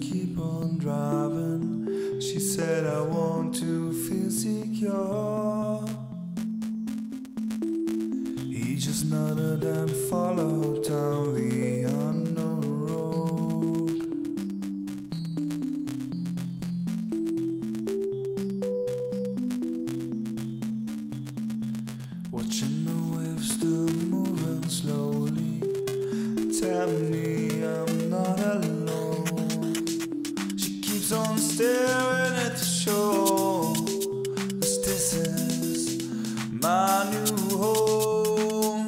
keep on driving. She said, I want to feel secure. He just nodded and followed down the unknown road. Watching the waves still moving slowly. Tell me On staring at the shore. this is my new home.